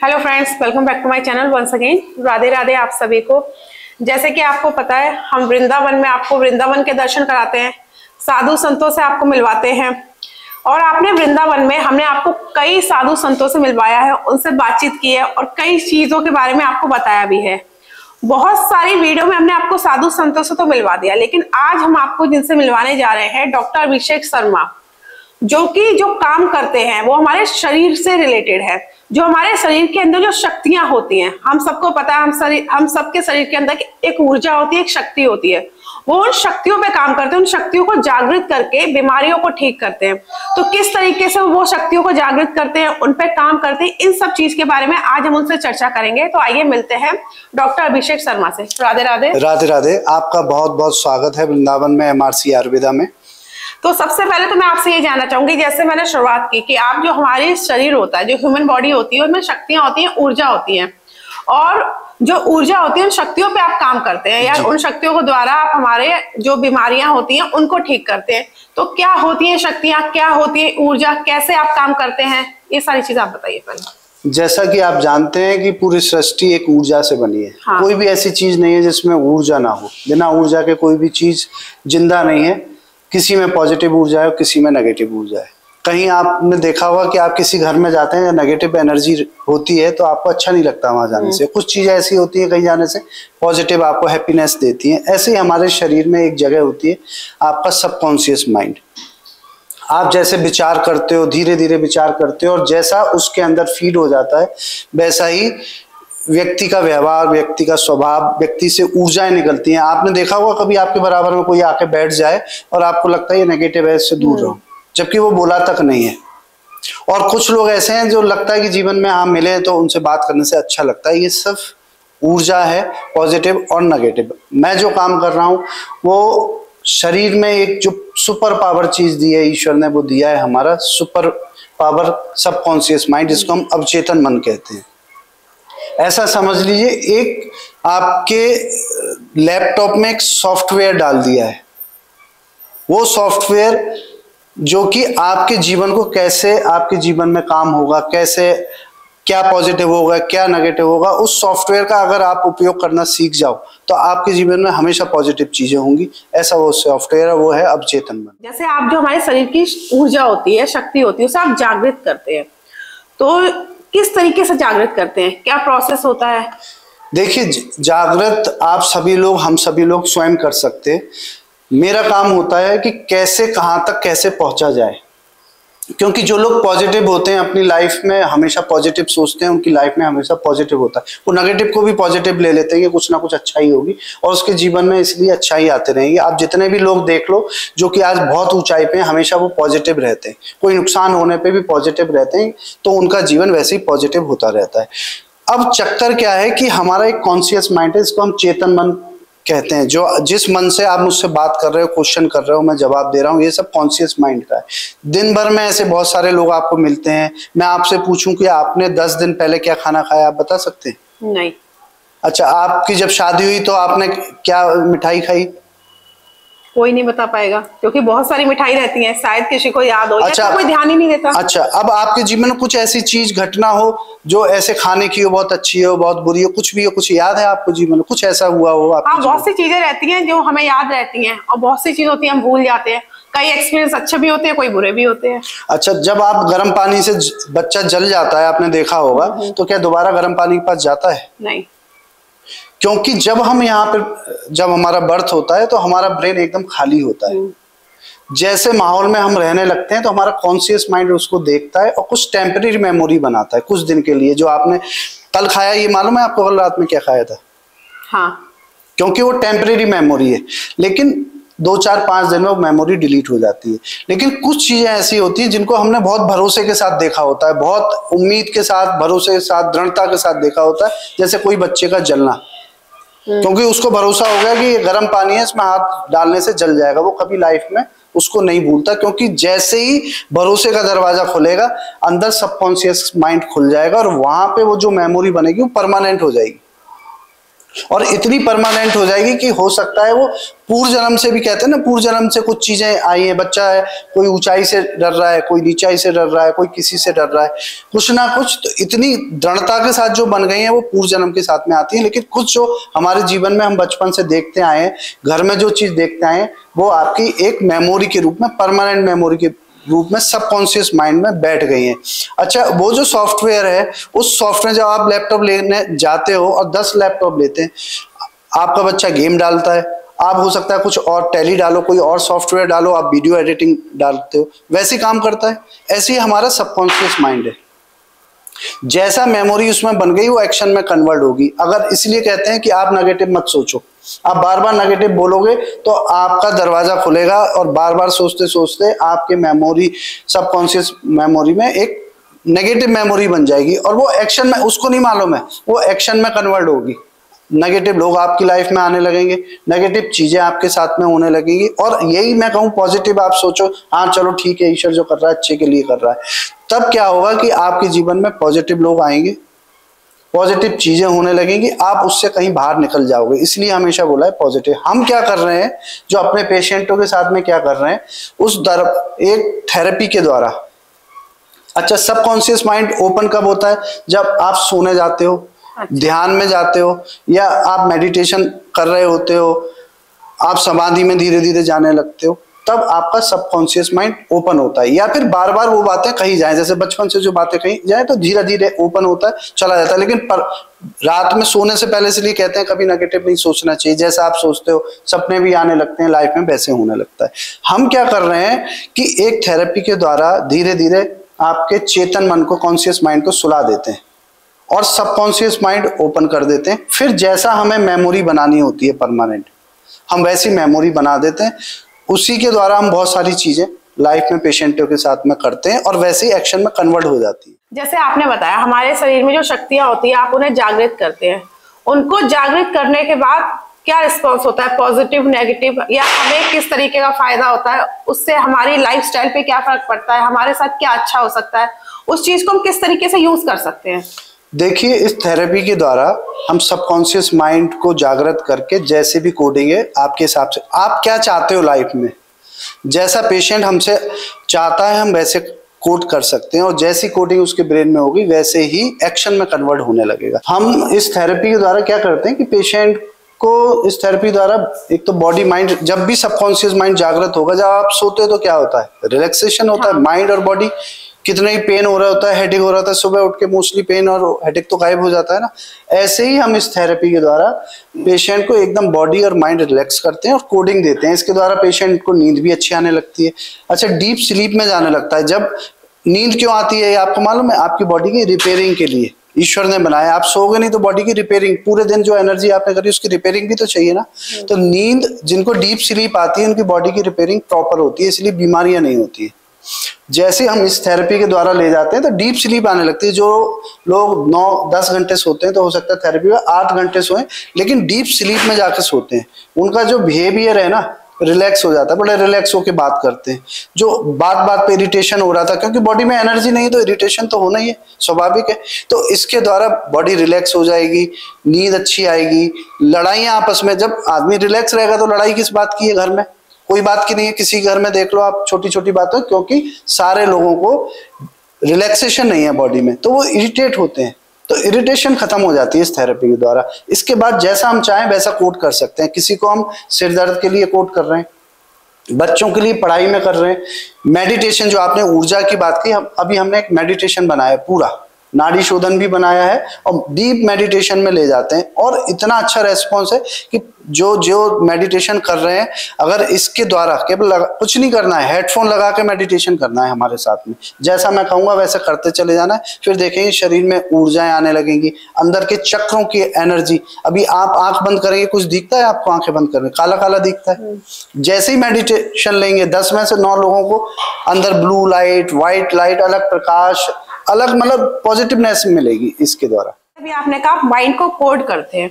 Hello friends welcome back to my channel once again Radhe Radhe आप सभी को। जैसे कि आपको पता है, हम वृंदावन में आपको वृंदावन के दर्शन कराते हैं, साधु संतों से आपको मिलवाते हैं। और आपने वृंदावन में, हमने आपको कई साधु संतों से मिलवाया है, उनसे बातचीत की है और कई चीज़ों के बारे में आपको बताया भी है। बहुत सारी वीडियो में हमने आपको साधु संतों से तो मिलवा दिया, लेकिन आज हम आपको जिनसे मिलवाने जा रहे हैं, डॉक्टर अभिषेक शर्मा, जो कि जो काम करते हैं, वो हमारे शरीर से रिलेटेड है। जो हमारे शरीर के अंदर जो शक्तियाँ होती हैं, हम सबको पता है, हम शरीर हम सबके शरीर के अंदर एक ऊर्जा होती है, एक शक्ति होती है। वो उन शक्तियों पे काम करते हैं, उन शक्तियों को जागृत करके बीमारियों को ठीक करते हैं। तो किस तरीके से वो शक्तियों को जागृत करते हैं, उन पे काम करते हैं, इन सब चीज़ के बारे में आज हम उनसे चर्चा करेंगे। तो आइए मिलते हैं डॉक्टर अभिषेक शर्मा से। राधे राधे। राधे राधे, आपका बहुत बहुत स्वागत है वृंदावन में एमआरसी आयुर्वेदा में। तो सबसे पहले तो मैं आपसे ये जानना चाहूँगी जैसे मैंने शुरुआत की कि आप जो हमारे शरीर होता है जो ह्यूमन बॉडी होती है उसमें शक्तियाँ होती हैं ऊर्जा होती है। और जो ऊर्जा होती है उन शक्तियों पे आप काम करते हैं या उन शक्तियों को द्वारा आप हमारे जो बीमारियाँ होती हैं उनको ठीक करते हैं। तो क्या होती है शक्तियाँ क्या होती है ऊर्जा कैसे आप काम करते हैं? ये सारी चीज़ आप बताइए पहले। जैसा कि आप जानते हैं कि पूरी सृष्टि एक ऊर्जा से बनी है। हाँ। कोई भी ऐसी चीज़ नहीं है जिसमें ऊर्जा ना हो। बिना ऊर्जा के कोई भी चीज़ ज़िंदा नहीं है। किसी में पॉजिटिव ऊर्जा है और किसी में नेगेटिव ऊर्जा है। कहीं आपने देखा होगा कि आप किसी घर में जाते हैं या नेगेटिव एनर्जी होती है तो आपको अच्छा नहीं लगता वहाँ जाने से। कुछ चीज़ें ऐसी होती है कहीं जाने से पॉजिटिव आपको हैप्पीनेस देती है। ऐसे ही हमारे शरीर में एक जगह होती है आपका सबकॉन्शियस माइंड आप जैसे विचार करते हो धीरे धीरे विचार करते हो और जैसा उसके अंदर फ़ीड हो जाता है वैसा ही व्यक्ति का व्यवहार व्यक्ति का स्वभाव व्यक्ति से ऊर्जाएँ निकलती हैं। आपने देखा होगा कभी आपके बराबर में कोई आके बैठ जाए और आपको लगता है ये नेगेटिव है इससे दूर रहो। जबकि वो बोला तक नहीं है। और कुछ लोग ऐसे हैं जो लगता है कि जीवन में हाँ मिले तो उनसे बात करने से अच्छा लगता है। ये सिर्फ़ ऊर्जा है पॉजिटिव और नेगेटिव मैं जो काम कर रहा हूँ वो शरीर में एक जो सुपर पावर चीज़ दी है ईश्वर ने वो दिया है हमारा। सुपर पावर सबकॉन्शियस माइंड जिसको हम अवचेतन मन कहते हैं। ऐसा समझ लीजिए, एक आपके लैपटॉप में एक सॉफ्टवेयर डाल दिया है। वो सॉफ्टवेयर जो कि आपके जीवन को कैसे, आपके जीवन में काम होगा, कैसे, क्या पॉजिटिव होगा, क्या नेगेटिव होगा, उस सॉफ्टवेयर का अगर आप उपयोग करना सीख जाओ तो आपके जीवन में हमेशा पॉजिटिव चीज़ें होंगी। ऐसा वो सॉफ्टवेयर है, वो है अवचेतन मन जैसे आप जो हमारे शरीर की ऊर्जा होती है, शक्ति होती है, उसे आप जागृत करते हैं। तो किस तरीके से जागृत करते हैं? क्या प्रोसेस होता है? देखिए जागृत आप सभी लोग, हम सभी लोग स्वयं कर सकते मेरा काम होता है कि कैसे, कहाँ तक कैसे पहुँचा जाए। क्योंकि जो लोग पॉजिटिव होते हैं, अपनी लाइफ में हमेशा पॉजिटिव सोचते हैं, उनकी लाइफ में हमेशा पॉजिटिव होता है। वो नेगेटिव को भी पॉजिटिव ले लेते हैं कि कुछ ना कुछ अच्छा ही होगी, और उसके जीवन में इसलिए अच्छा ही आते रहेंगे। आप जितने भी लोग देख लो, जो कि आज बहुत ऊंचाई पे हैं, हमेशा वो पॉजिटिव रहते हैं। कोई नुकसान होने पर भी पॉजिटिव रहते हैं तो उनका जीवन वैसे ही पॉजिटिव होता रहता है। अब चक्कर क्या है कि हमारा एक कॉन्शियस माइंड है, इसको हम चेतन मन कहते हैं जो जिस मन से आप मुझसे बात कर रहे हो क्वेश्चन कर रहे हो मैं जवाब दे रहा हूँ ये सब कॉन्शियस माइंड का है। दिन भर में ऐसे बहुत सारे लोग आपको मिलते हैं। मैं आपसे पूछूँ कि आपने दस दिन पहले क्या खाना खाया आप बता सकते हैं? नहीं। अच्छा आपकी जब शादी हुई तो आपने क्या मिठाई खाई? कोई नहीं बता पाएगा क्योंकि बहुत सारी मिठाई रहती है शायद किसी को याद हो अच्छा। तो कोई ध्यान ही नहीं देता। अच्छा अब आपके जीवन में कुछ ऐसी चीज़ घटना हो जो ऐसे खाने की हो बहुत अच्छी हो बहुत बुरी हो कुछ भी हो कुछ याद है आपको जीवन में? कुछ ऐसा हुआ हो आपके हाँ बहुत सी चीज़ें रहती हैं जो हमें याद रहती हैं और बहुत सी चीज़ होती है हम भूल जाते हैं। कई एक्सपीरियंस अच्छे भी होते हैं कोई बुरे भी होते हैं। अच्छा जब आप गर्म पानी से बच्चा जल जाता है आपने देखा होगा तो क्या दोबारा गर्म पानी के पास जाता है? नहीं। क्योंकि जब हम यहाँ पे जब हमारा बर्थ होता है तो हमारा ब्रेन एकदम खाली होता है। जैसे माहौल में हम रहने लगते हैं तो हमारा कॉन्शियस माइंड उसको देखता है और कुछ टेम्पररी मेमोरी बनाता है कुछ दिन के लिए। जो आपने कल खाया ये मालूम है आपको कल रात में क्या खाया था? हाँ। क्योंकि वो टेम्परेरी मेमोरी है। लेकिन दो चार पाँच दिन में वो मेमोरी डिलीट हो जाती है। लेकिन कुछ चीज़ें ऐसी होती हैं जिनको हमने बहुत भरोसे के साथ देखा होता है बहुत उम्मीद के साथ भरोसे के साथ दृढ़ता के साथ देखा होता है। जैसे कोई बच्चे का जलना। क्योंकि उसको भरोसा हो गया कि ये गर्म पानी है, इसमें हाथ डालने से जल जाएगा। वो कभी लाइफ में उसको नहीं भूलता, क्योंकि जैसे ही भरोसे का दरवाज़ा खुलेगा, अंदर सबकॉन्सियस माइंड खुल जाएगा और वहाँ पे वो जो मेमोरी बनेगी, वो परमानेंट हो जाएगी। और इतनी परमानेंट हो जाएगी कि हो सकता है वो पूर्व जन्म से भी कहते हैं ना पूर्व जन्म से कुछ चीज़ें आई है, बच्चा है, कोई ऊंचाई से डर रहा है, कोई नीचाई से डर रहा है, कोई किसी से डर रहा है, कुछ ना कुछ तो इतनी दृढ़ता के साथ जो बन गई है, वो पूर्व जन्म के साथ में आती है। लेकिन कुछ जो हमारे जीवन में हम बचपन से देखते आए हैं, घर में जो चीज़ देखते आए हैं, वो आपकी एक मेमोरी के रूप में परमानेंट मेमोरी के रूप में सबकॉन्शियस माइंड में बैठ गई हैं। अच्छा वो जो सॉफ्टवेयर है, उस सॉफ्टवेयर जब आप लैपटॉप लेने जाते हो और दस लैपटॉप लेते हैं, आपका बच्चा गेम डालता है। आप, हो सकता है कुछ और टैली डालो, कोई और सॉफ्टवेयर डालो, आप वीडियो एडिटिंग डालते हो, वैसे काम करता है। ऐसे ही हमारा सबकॉन्शियस माइंड है। जैसा मेमोरी उसमें बन गई, वो एक्शन में कन्वर्ट होगी। अगर इसलिए कहते हैं कि आप नेगेटिव मत सोचो। आप बार बार नेगेटिव बोलोगे तो आपका दरवाज़ा खुलेगा और बार बार सोचते सोचते आपके मेमोरी सबकॉन्शियस मेमोरी में एक नेगेटिव मेमोरी बन जाएगी। और वो एक्शन में, उसको नहीं मालूम है, वो एक्शन में कन्वर्ट होगी। नेगेटिव लोग आपकी लाइफ में आने लगेंगे। नेगेटिव चीज़ें आपके साथ में होने लगेंगी। और यही मैं कहूँ पॉजिटिव आप सोचो हाँ चलो ठीक है, ईश्वर जो कर रहा है, अच्छे के लिए कर रहा है। तब क्या होगा कि आपके जीवन में पॉजिटिव लोग आएँगे। पॉजिटिव चीज़ें होने लगेंगी। आप उससे कहीं बाहर निकल जाओगे। इसलिए हमेशा बोला है पॉजिटिव हम क्या कर रहे हैं? जो अपने पेशेंटों के साथ में क्या कर रहे हैं? उस दर, एक थेरेपी के द्वारा। अच्छा सबकॉन्शियस माइंड ओपन कब होता है? जब आप सोने जाते हो। ध्यान में जाते हो, या आप मेडिटेशन कर रहे होते हो, आप समाधि में धीरे धीरे जाने लगते हो, तब आपका सबकॉन्शियस माइंड ओपन होता है। या फिर बार बार वो बातें कही जाए, जैसे बचपन से जो बातें कही जाए तो धीरे धीरे ओपन होता है, चला जाता है। लेकिन पर रात में सोने से पहले इसलिए कहते हैं, कभी नेगेटिव नहीं सोचना चाहिए। जैसा आप सोचते हो, सपने भी आने लगते हैं लाइफ में वैसे होने लगता है। हम क्या कर रहे हैं कि एक थेरेपी के द्वारा धीरे धीरे आपके चेतन मन को कॉन्शियस माइंड को सुला देते हैं। और सबकॉन्शियस माइंड ओपन कर देते हैं। फिर जैसा हमें मेमोरी बनानी होती है परमानेंट हम वैसी मेमोरी बना देते हैं। उसी के द्वारा हम बहुत सारी चीज़ें लाइफ में पेशेंटों के साथ में करते हैं और वैसे ही एक्शन में कन्वर्ट हो जाती है। जैसे आपने बताया, हमारे शरीर में जो शक्तियाँ होती है, आप उन्हें जागृत करते हैं। उनको जागृत करने के बाद क्या रिस्पॉन्स होता है? पॉजिटिव नेगेटिव या हमें किस तरीके का फ़ायदा होता है? उससे हमारी लाइफ पे क्या फ़र्क पड़ता है? हमारे साथ क्या अच्छा हो सकता है? उस चीज़ को हम किस तरीके से यूज़ कर सकते हैं? देखिए इस थेरेपी के द्वारा हम सबकॉन्शियस माइंड को जागृत करके जैसे भी कोडिंग है आपके हिसाब से आप क्या चाहते हो लाइफ में? जैसा पेशेंट हमसे चाहता है हम वैसे कोड कर सकते हैं और जैसी कोडिंग उसके ब्रेन में होगी वैसे ही एक्शन में कन्वर्ट होने लगेगा। हम इस थेरेपी के द्वारा क्या करते हैं कि पेशेंट को इस थेरेपी द्वारा एक तो बॉडी माइंड जब भी सबकॉन्शियस माइंड जागृत होगा जब आप सोते हो तो क्या होता है? रिलैक्सेशन होता है माइंड हाँ। और बॉडी कितना ही पेन हो रहा होता है हेडेक हो रहा था सुबह उठ के मोस्टली पेन और हेडेक तो गायब हो जाता है ना। ऐसे ही हम इस थेरेपी के द्वारा पेशेंट को एकदम बॉडी और माइंड रिलैक्स करते हैं और कोडिंग देते हैं। इसके द्वारा पेशेंट को नींद भी अच्छी आने लगती है। अच्छा डीप स्लीप में जाने लगता है। जब नींद क्यों आती है? आपको मालूम है, आपकी बॉडी की रिपेयरिंग के लिए। ईश्वर ने बनाया। आप सोगे नहीं तो बॉडी की रिपेयरिंग पूरे दिन जो एनर्जी आपने करी, उसकी रिपेयरिंग भी तो चाहिए ना। तो नींद, जिनको डीप स्लीप आती है, उनकी बॉडी की रिपेयरिंग प्रॉपर होती है, इसलिए बीमारियाँ नहीं होती है। जैसे हम इस थेरेपी के द्वारा ले जाते हैं तो डीप स्लीप आने लगती है। जो लोग नौ, दस घंटे सोते हैं तो हो सकता है थेरेपी में आठ घंटे सोए, लेकिन डीप स्लीप में जाकर सोते हैं। उनका जो बिहेवियर है ना रिलैक्स हो जाता है, बड़े रिलैक्स होकर बात करते हैं। जो बात बात पे इरिटेशन हो रहा था, क्योंकि बॉडी में एनर्जी नहीं तो इरिटेशन तो होना ही है, स्वाभाविक है। तो इसके द्वारा बॉडी रिलैक्स हो जाएगी, नींद अच्छी आएगी, लड़ाइयाँ आपस में, जब आदमी रिलैक्स रहेगा तो लड़ाई किस बात की है घर में? कोई बात की नहीं है, किसी घर में देख लो आप छोटी छोटी बातों, क्योंकि सारे लोगों को रिलैक्सेशन नहीं है बॉडी में तो वो इरिटेट होते हैं। तो इरिटेशन खत्म हो जाती है इस थेरेपी के द्वारा। इसके बाद जैसा हम चाहें, वैसा कोट कर सकते हैं। किसी को हम सिर दर्द के लिए कोट कर रहे हैं, बच्चों के लिए पढ़ाई में कर रहे हैं। मेडिटेशन जो आपने ऊर्जा की बात की, हम, अभी हमने एक मेडिटेशन बनाया पूरा। नाड़ी शोधन भी बनाया है, और डीप मेडिटेशन में ले जाते हैं। और इतना अच्छा रेस्पॉन्स है कि जो जो मेडिटेशन कर रहे हैं, अगर इसके द्वारा केवल कुछ नहीं करना है हेडफोन लगा के मेडिटेशन करना है हमारे साथ में। जैसा मैं कहूँगा, वैसे करते चले जाना है, फिर देखेंगे शरीर में ऊर्जाएँ आने लगेंगी, अंदर के चक्रों की एनर्जी अभी आप आँख बंद करेंगे, कुछ दिखता है आपको आँखें बंद करेंगे काला काला दिखता है। जैसे ही मेडिटेशन लेंगे, दस में से नौ लोगों को अंदर ब्लू लाइट व्हाइट लाइट अलग प्रकाश, अलग मतलब पॉजिटिवनेस मिलेगी इसके द्वारा। अभी आपने कहा माइंड को कोड करते हैं।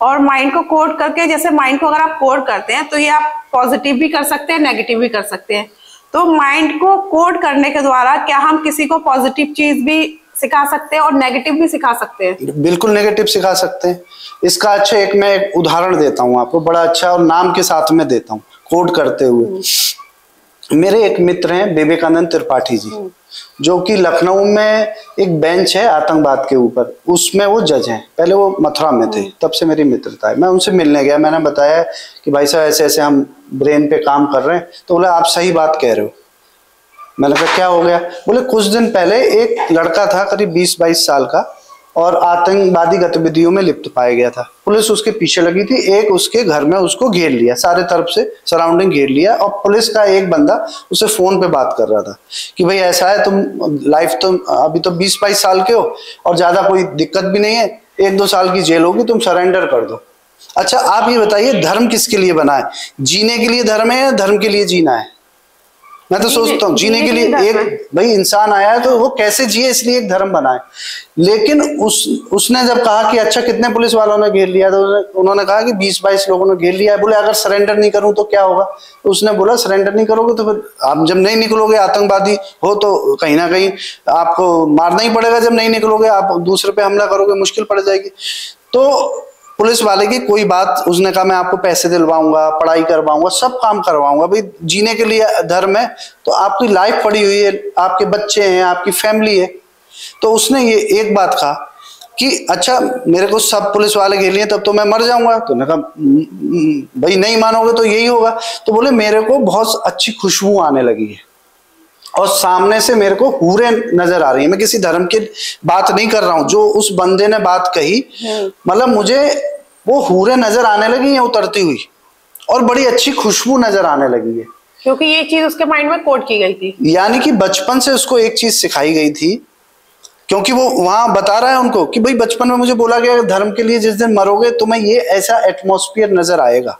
और माइंड को कोड करके जैसे माइंड को अगर आप कोड करते हैं तो ये आप पॉजिटिव भी कर सकते हैं नेगेटिव भी कर सकते हैं। तो माइंड को कोड करने के द्वारा क्या हम किसी को पॉजिटिव चीज़ भी सिखा सकते हैं और नेगेटिव भी सिखा सकते हैं? बिल्कुल नेगेटिव सिखा सकते हैं। इसका अच्छा एक मैं एक उदाहरण देता हूँ आपको बड़ा अच्छा और नाम के साथ में देता हूँ कोड करते हुए। मेरे एक मित्र हैं विवेकानंद त्रिपाठी जी। जो कि लखनऊ में एक बेंच है आतंकवाद के ऊपर। उसमें वो जज हैं। पहले वो मथुरा में थे। तब से मेरी मित्रता है। मैं उनसे मिलने गया। मैंने बताया कि भाई साहब, ऐसे ऐसे हम ब्रेन पे काम कर रहे हैं। तो बोले, आप सही बात कह रहे हो। मैंने कहा, क्या हो गया? बोले, कुछ दिन पहले एक लड़का था, करीब बीस बाईस साल का। और आतंकवादी गतिविधियों में लिप्त पाया गया था। पुलिस उसके पीछे लगी थी, एक उसके घर में उसको घेर लिया, सारे तरफ़ से सराउंडिंग घेर लिया और पुलिस का एक बंदा उसे फ़ोन पे बात कर रहा था कि भाई ऐसा है, तुम लाइफ तुम अभी तो बीस बाईस साल के हो और ज़्यादा कोई दिक्कत भी नहीं है, एक दो साल की जेल होगी, तुम सरेंडर कर दो। अच्छा आप ये बताइए, धर्म किसके लिए बना है? जीने के लिए धर्म है या धर्म के लिए जीना है? मैं तो सोचता हूँ जीने के लिए एक भाई इंसान आया है तो वो कैसे जिए इसलिए एक धर्म बनाए। लेकिन उस उसने जब कहा कि अच्छा कितने पुलिस वालों ने घेर लिया तो उन्होंने कहा कि 20-22 लोगों ने घेर लिया है बोले अगर सरेंडर नहीं करूँ तो क्या होगा? तो उसने बोला सरेंडर नहीं करोगे तो फिर आप जब नहीं निकलोगे आतंकवादी हो तो कहीं ना कहीं आपको मारना ही पड़ेगा जब नहीं निकलोगे आप दूसरे पे हमला करोगे मुश्किल पड़ जाएगी। तो पुलिस वाले की कोई बात, उसने कहा, मैं आपको पैसे दिलवाऊँगा, पढ़ाई करवाऊँगा, सब काम करवाऊँगा। भाई, जीने के लिए धर्म है तो आपकी लाइफ पड़ी हुई है, आपके बच्चे हैं, आपकी फैमिली है। तो उसने ये एक बात कहा कि अच्छा मेरे को सब पुलिस वाले घेर लिए, तब तो मैं मर जाऊँगा। तो कहा भाई, नहीं मानोगे तो यही होगा। तो बोले, मेरे को बहुत अच्छी खुशबू आने लगी है। और सामने से मेरे को हूरे नज़र आ रही है। मैं किसी धर्म की बात नहीं कर रहा हूँ जो उस बंदे ने बात कही। हम्म। मतलब मुझे वो हूरे नज़र आने लगी है उतरती हुई और बड़ी अच्छी खुशबू नज़र आने लगी है। क्योंकि ये चीज़ उसके माइंड में कोट की गई थी। यानी कि बचपन से उसको एक चीज़ सिखाई गई थी क्योंकि वो वहाँ बता रहा है उनको कि भाई बचपन में मुझे बोला गया धर्म के लिए जिस दिन मरोगे तुम्हें ये ऐसा एटमोस्फियर नज़र आएगा।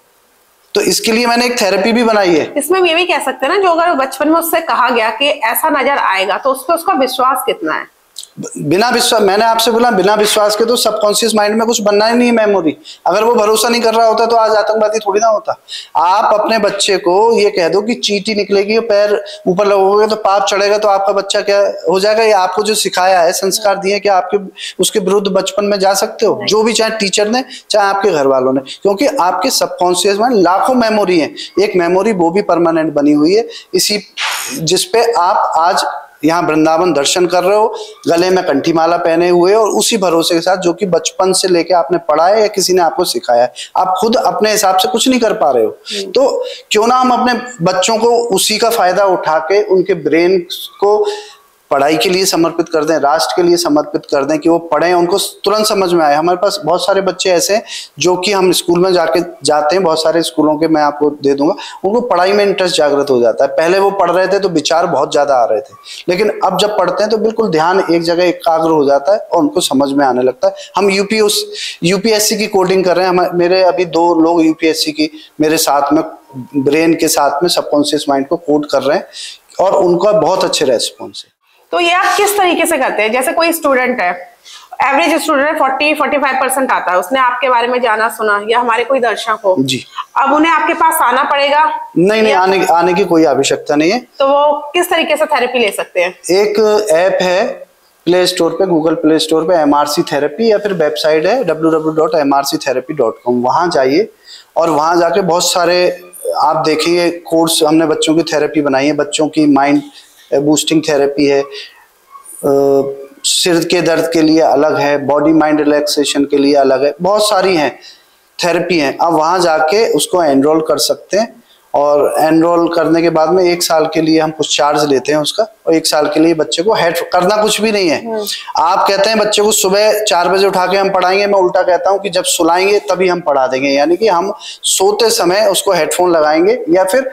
तो इसके लिए मैंने एक थेरेपी भी बनाई है। इसमें ये भी कह सकते हैं ना, जो अगर बचपन में उससे कहा गया कि ऐसा नज़र आएगा तो उस पर उसका विश्वास कितना है? बिना विश्वास मैंने आपसे बोला, बिना विश्वास के तो सबकॉन्शियस माइंड में कुछ बनना ही नहीं मेमोरी अगर वो भरोसा नहीं कर रहा होता तो आज आतंकवादी थोड़ी ना होता। आप अपने बच्चे को ये कह दो कि चीटी निकलेगी और पैर ऊपर लगोगे तो पाप चढ़ेगा तो आपका बच्चा क्या हो जाएगा? ये आपको जो सिखाया है, संस्कार दिए कि आपके, उसके विरुद्ध बचपन में जा सकते हो। जो भी चाहे टीचर ने, चाहे आपके घर वालों ने। क्योंकि आपके सबकॉन्शियस माइंड लाखों मेमोरी है। एक मेमोरी वो भी परमानेंट बनी हुई है। इसी जिसपे आप आज यहाँ वृंदावन दर्शन कर रहे हो गले में कंठी माला पहने हुए और उसी भरोसे के साथ जो कि बचपन से लेके आपने पढ़ा है या किसी ने आपको सिखाया है आप खुद अपने हिसाब से कुछ नहीं कर पा रहे हो हम्म। तो क्यों ना हम अपने बच्चों को उसी का फ़ायदा उठा के उनके ब्रेन को पढ़ाई के लिए समर्पित कर दें, राष्ट्र के लिए समर्पित कर दें कि वो पढ़ें, उनको तुरंत समझ में आए। हमारे पास बहुत सारे बच्चे ऐसे हैं जो कि हम स्कूल में जाके जाते हैं, बहुत सारे स्कूलों के मैं आपको दे दूँगा, उनको पढ़ाई में इंटरेस्ट जागृत हो जाता है। पहले वो पढ़ रहे थे तो विचार बहुत ज़्यादा आ रहे थे। लेकिन अब जब पढ़ते हैं तो बिल्कुल ध्यान एक जगह एकाग्र हो जाता है और उनको समझ में आने लगता है। हम यूपी यूपीएससी की कोडिंग कर रहे हैं। मेरे अभी दो लोग यूपीएससी की, मेरे साथ में ब्रेन के साथ में सबकॉन्शियस माइंड को कोड कर रहे हैं और उनका बहुत अच्छे रेस्पॉन्स है। तो ये आप किस तरीके से करते हैं? जैसे कोई स्टूडेंट है एवरेज स्टूडेंट है फोर्टी फोर्टी फाइव परसेंट आता है। उसने आपके बारे में जाना सुना या हमारे कोई दर्शक हो जी। अब उन्हें आपके पास आना पड़ेगा? नहीं नहीं आने आने की कोई आवश्यकता नहीं है। तो वो किस तरीके से थेरेपी ले सकते हैं? एक ऐप है प्ले स्टोर पे गूगल प्ले स्टोर पे एमआरसी थेरेपी या फिर वेबसाइट है डब्ल्यू वहाँ जाइए और वहाँ जाके बहुत सारे आप देखिए कोर्स हमने बच्चों की थेरेपी बनाई है बच्चों की माइंड बूस्टिंग थेरेपी है। सिर के दर्द के लिए अलग है बॉडी माइंड रिलैक्सेशन के लिए अलग है बहुत सारी हैं थेरेपी हैं। आप वहाँ जाके उसको एनरोल कर सकते हैं और एनरोल करने के बाद में एक साल के लिए हम कुछ चार्ज लेते हैं उसका और एक साल के लिए बच्चे को हेड करना कुछ भी नहीं है। हम्म। आप कहते हैं बच्चे को सुबह चार बजे उठा के हम पढ़ाएँगे मैं उल्टा कहता हूँ कि जब सुलाएँगे तभी हम पढ़ा देंगे यानी कि हम सोते समय उसको हेडफोन लगाएँगे या फिर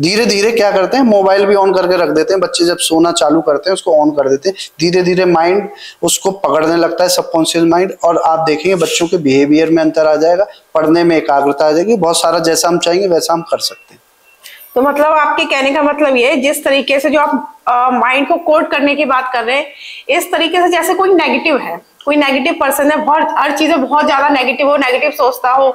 धीरे धीरे क्या करते हैं, मोबाइल भी ऑन करके रख देते हैं। बच्चे जब सोना चालू करते हैं, उसको ऑन कर देते हैं। धीरे धीरे माइंड उसको पकड़ने लगता है सबकॉन्शियस माइंड और आप देखेंगे, बच्चों के बिहेवियर में अंतर आ जाएगा, पढ़ने में एकाग्रता आ जाएगी। बहुत सारा जैसा हम चाहेंगे, वैसा हम कर सकते हैं। तो मतलब आपके कहने का मतलब ये जिस तरीके से जो आप माइंड को कोड करने की बात कर रहे हैं, इस तरीके से जैसे कोई नेगेटिव है, कोई नेगेटिव पर्सन है, बहुत, हर चीज़ें बहुत ज़्यादा नेगेटिव हो नेगेटिव सोचता हो